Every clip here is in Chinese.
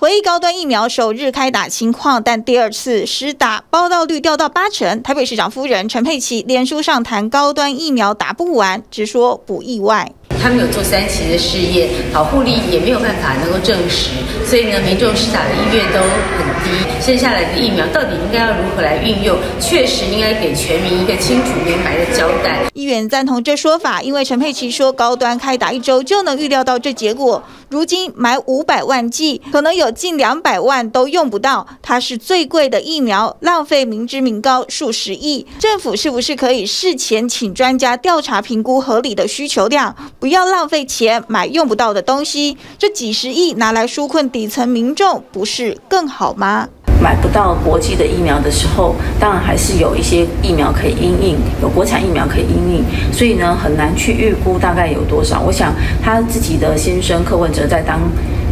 回忆高端疫苗首日开打情况，但第二次施打报道率掉到八成。台北市长夫人陈佩琪脸书上谈高端疫苗打不完，直说不意外。他们有做三期的试验，保护力也没有办法能够证实，所以呢，民众施打的意愿都很低。剩下来的疫苗到底应该要如何来运用？确实应该给全民一个清楚明白的交代。议员赞同这说法，因为陈佩琪说高端开打一周就能预料到这结果。如今买五百万剂，可能有近两百万都用不到。它是最贵的疫苗，浪费民脂民膏数十亿。政府是不是可以事前请专家调查评估合理的需求量，不要浪费钱买用不到的东西？这几十亿拿来纾困底层民众，不是更好吗？买不到国际的疫苗的时候，当然还是有一些疫苗可以应应，有国产疫苗可以应应，所以呢，很难去预估大概有多少。我想他自己的先生柯文哲在当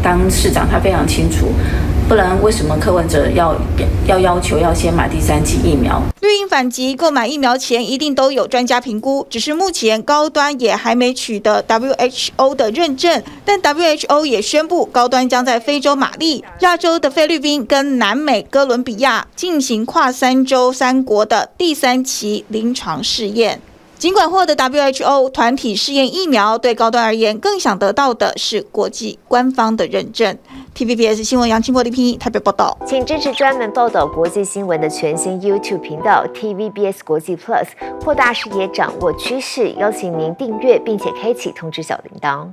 当市长，他非常清楚。不然，为什么柯文哲要要要求要先买第三剂疫苗？绿营反击，购买疫苗前一定都有专家评估，只是目前高端也还没取得 WHO 的认证。但 WHO 也宣布，高端将在非洲马利、亚洲的菲律宾跟南美哥伦比亚进行跨三洲三国的第三期临床试验。尽管获得 WHO 团体试验疫苗，对高端而言，更想得到的是国际官方的认证。TVBS 新闻杨清波的拼音台北报道，请支持专门报道国际新闻的全新 YouTube 频道 TVBS 国际 Plus，扩大视野，掌握趋势。邀请您订阅并且开启通知小铃铛。